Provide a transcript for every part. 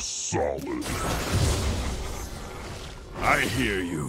solid. I hear you.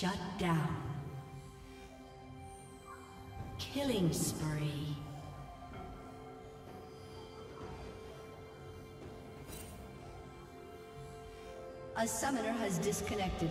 Shut down. Killing spree. A summoner has disconnected.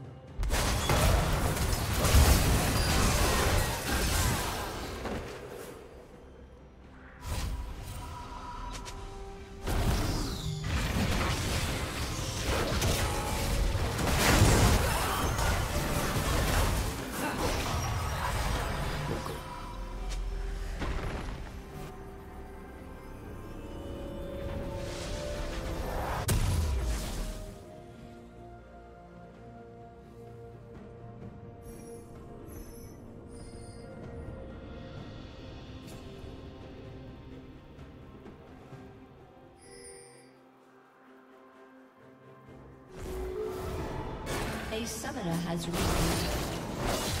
Summoner has risen.